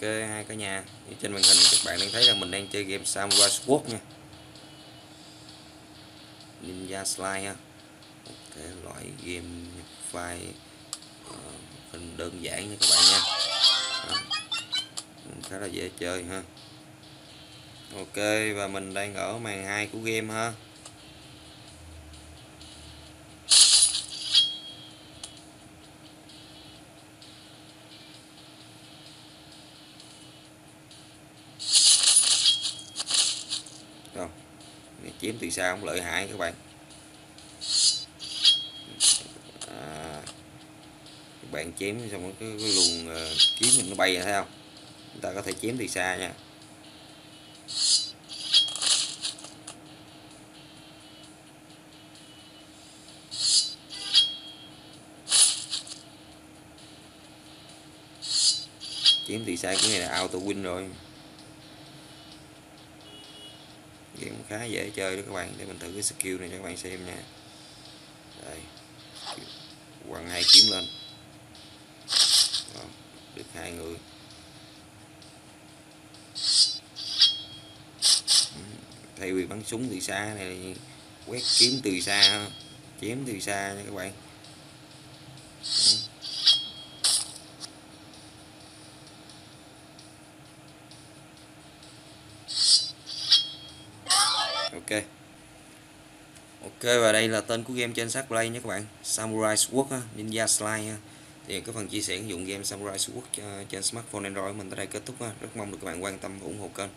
Ok hai cả nhà. Như trên màn hình các bạn đang thấy là mình đang chơi game Samurai Sword nha. Ninja Slide ha. Một cái loại game nhập file uh, hình đơn giản nha các bạn nha. Đó. khá là dễ chơi ha. Ok và mình đang ở màn 2 của game ha. Chiếm từ xa không lợi hại các bạn. À, các bạn chém xong cái, cái luồng uh, kiếm mình nó bay ra thấy không? Chúng ta có thể chém từ xa nha. Chiếm từ xa cái này là auto win rồi. Game khá dễ chơi đó các bạn để mình thử cái skill này cho các bạn xem nha. Đây quăng hai kiếm lên. Đó, được hai người. Ừ, thay vì bắn súng từ xa này quét kiếm từ xa chém từ xa nha các bạn. Ok ok và đây là tên của game trên sát play nhé các bạn samurai sword ha, ninja slide ha. thì cái phần chia sẻ ứng dụng game samurai sword ờ, trên smartphone android mình tới đây kết thúc ha. rất mong được các bạn quan tâm và ủng hộ kênh